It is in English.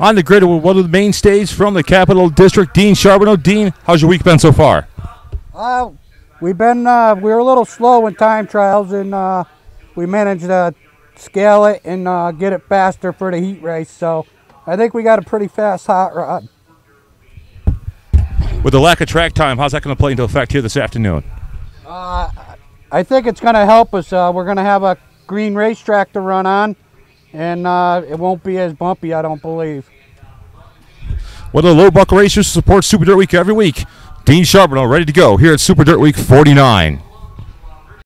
On the grid, with one of the mainstays from the Capital District, Dean Charbonneau. Dean, how's your week been so far? Uh, we've been uh, we were a little slow in time trials, and uh, we managed to scale it and uh, get it faster for the heat race. So I think we got a pretty fast hot rod. With the lack of track time, how's that going to play into effect here this afternoon? Uh, I think it's going to help us. Uh, we're going to have a green racetrack to run on, and uh, it won't be as bumpy, I don't believe. Of the low buck racers support Super Dirt Week every week. Dean Charbonneau ready to go here at Super Dirt Week 49.